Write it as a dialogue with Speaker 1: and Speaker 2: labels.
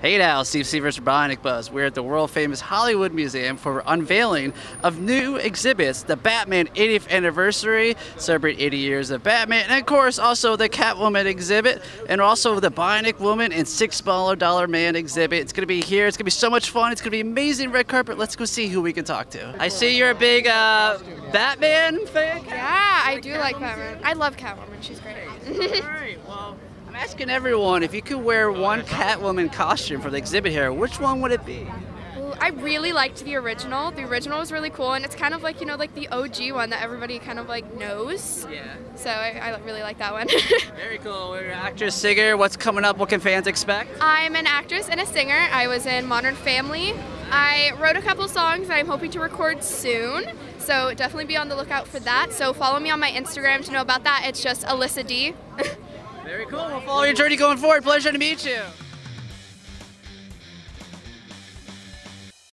Speaker 1: Hey now, Steve Severs from Bionic Buzz. We're at the world famous Hollywood Museum for unveiling of new exhibits. The Batman 80th anniversary, celebrate 80 years of Batman, and of course also the Catwoman exhibit, and also the Bionic Woman and Six Dollar Dollar Man exhibit. It's gonna be here. It's gonna be so much fun. It's gonna be amazing red carpet. Let's go see who we can talk to. I see you're a big uh, Batman fan.
Speaker 2: Yeah, I do like Batman. I love Catwoman. She's great.
Speaker 1: All right. Well, I'm asking everyone if you could wear one Catwoman costume for the exhibit here, which one would it be?
Speaker 2: Ooh, I really liked the original. The original was really cool, and it's kind of like you know, like the OG one that everybody kind of like knows.
Speaker 1: Yeah.
Speaker 2: So I, I really like that one.
Speaker 1: Very cool. We're actress, singer. What's coming up? What can fans expect?
Speaker 2: I'm an actress and a singer. I was in Modern Family. I wrote a couple songs that I'm hoping to record soon. So definitely be on the lookout for that. So follow me on my Instagram to know about that. It's just Alyssa D.
Speaker 1: Very cool. We'll follow your journey going forward. Pleasure to meet you.